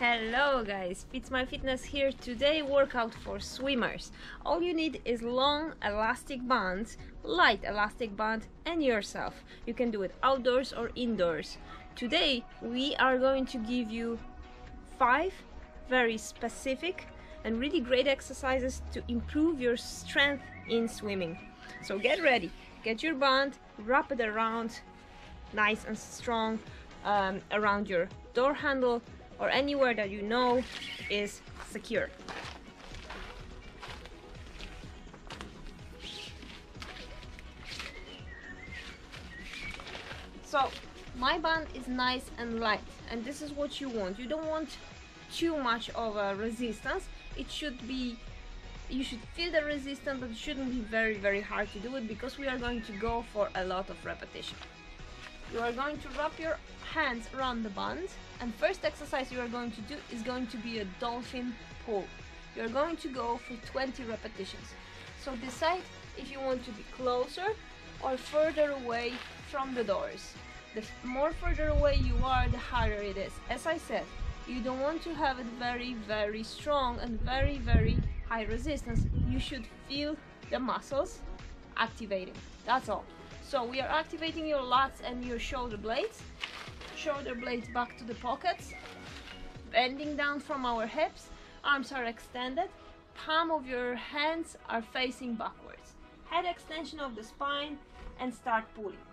Hello guys, Fitsmile Fitness here. Today workout for swimmers. All you need is long elastic bands, light elastic band and yourself. You can do it outdoors or indoors. Today we are going to give you five very specific and really great exercises to improve your strength in swimming. So get ready, get your band, wrap it around nice and strong um, around your door handle or anywhere that you know is secure. So my band is nice and light and this is what you want. You don't want too much of a resistance. It should be you should feel the resistance but it shouldn't be very very hard to do it because we are going to go for a lot of repetition. You are going to wrap your hands around the band and first exercise you are going to do is going to be a dolphin pull. You're going to go for 20 repetitions. So decide if you want to be closer or further away from the doors. The more further away you are, the harder it is. As I said, you don't want to have it very, very strong and very, very high resistance. You should feel the muscles activating. That's all. So we are activating your lats and your shoulder blades. Shoulder blades back to the pockets, bending down from our hips, arms are extended, palm of your hands are facing backwards, head extension of the spine and start pulling.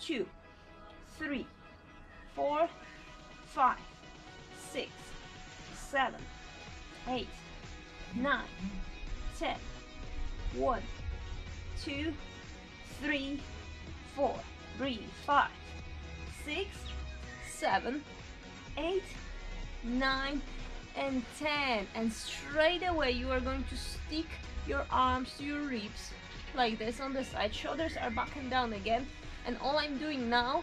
Two, three, four, five, six, seven, eight, nine, ten, one, two, three, four, breathe, five, six, seven, eight, nine, and 10. And straight away you are going to stick your arms to your ribs like this on the side. Shoulders are back and down again. And all I'm doing now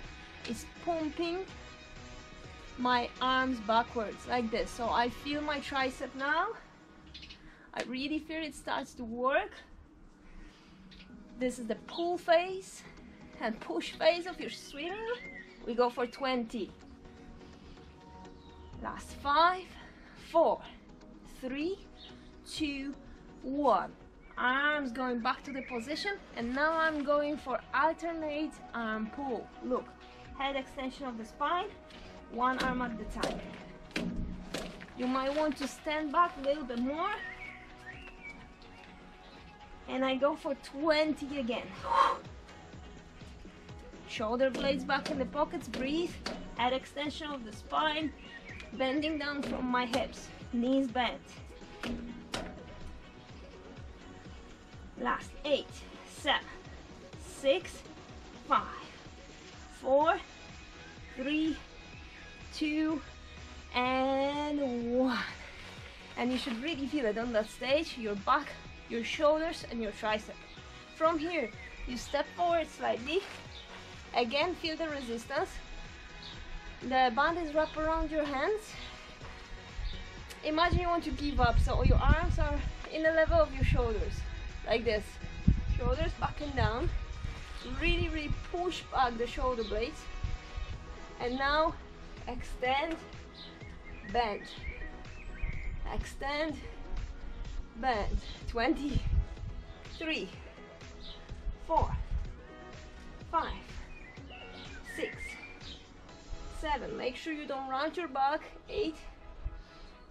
is pumping my arms backwards like this. So I feel my tricep now. I really feel it starts to work. This is the pull phase and push phase of your swimming. We go for 20. Last five, four, three, two, one. Arms going back to the position and now I'm going for alternate arm pull. Look, head extension of the spine, one arm at the time. You might want to stand back a little bit more. And I go for 20 again. Shoulder blades back in the pockets, breathe. Head extension of the spine, bending down from my hips, knees bent. Last eight, seven, six, five, four, three, two, and one. And you should really feel it on that stage, your back, your shoulders, and your tricep. From here, you step forward slightly. Again, feel the resistance. The band is wrapped around your hands. Imagine you want to give up so your arms are in the level of your shoulders like this. Shoulders back and down. Really really push back the shoulder blades. And now extend bend. Extend bend. 20 3 4 5 seven. Make sure you don't round your back. Eight,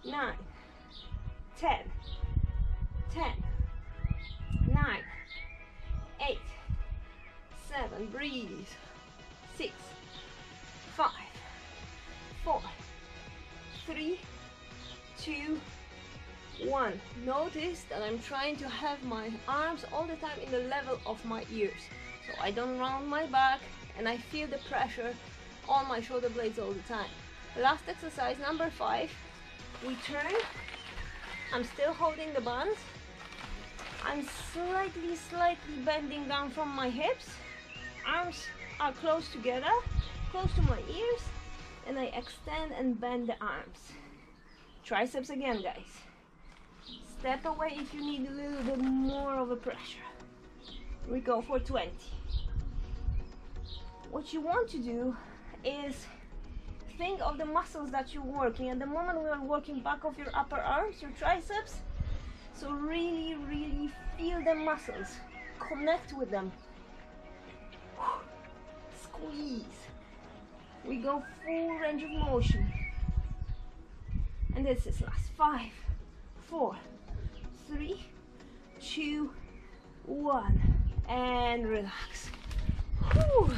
nine, ten, ten, nine, eight, seven. Breathe. Six, five, four, three, two, one. Notice that I'm trying to have my arms all the time in the level of my ears. So I don't round my back and I feel the pressure on my shoulder blades all the time. Last exercise, number five, we turn. I'm still holding the band. I'm slightly, slightly bending down from my hips. Arms are close together, close to my ears, and I extend and bend the arms. Triceps again, guys. Step away if you need a little bit more of a pressure. We go for 20. What you want to do is think of the muscles that you're working. At the moment, we are working back of your upper arms, your triceps. So really, really feel the muscles. Connect with them. Squeeze. We go full range of motion. And this is last. Five, four, three, two, one. And relax. Whew.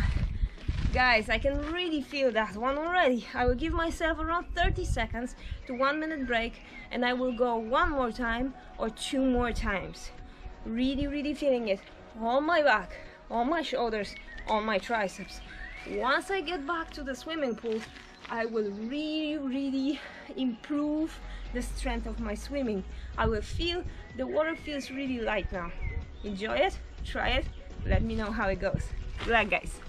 Guys, I can really feel that one already. I will give myself around 30 seconds to one minute break and I will go one more time or two more times. Really, really feeling it on my back, on my shoulders, on my triceps. Once I get back to the swimming pool, I will really, really improve the strength of my swimming. I will feel the water feels really light now. Enjoy it, try it, let me know how it goes. Good luck, guys.